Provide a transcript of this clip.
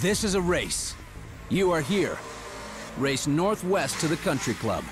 This is a race. You are here. Race northwest to the country club.